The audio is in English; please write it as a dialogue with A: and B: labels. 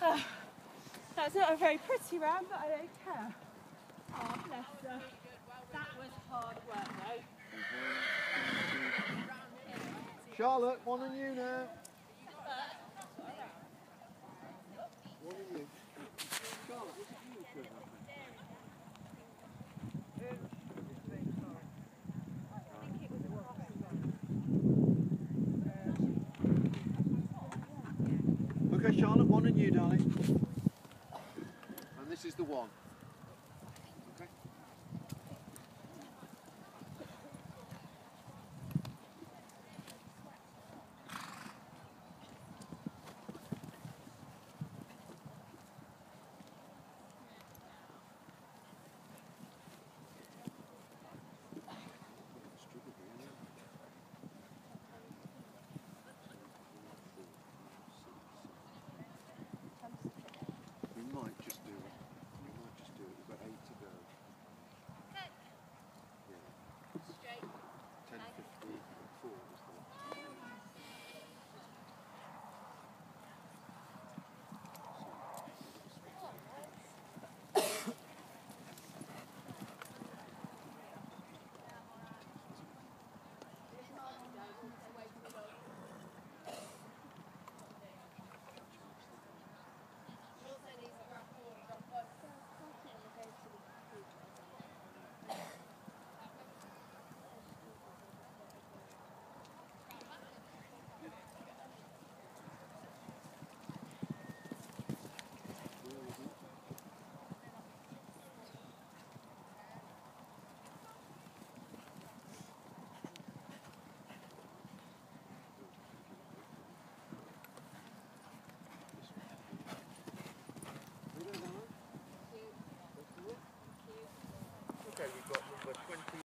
A: So, that's not a very pretty round, but I don't care. Oh, bless her. That was hard work, though.
B: Charlotte, one on you now. Okay, Charlotte, one and you, darling. And this is the one.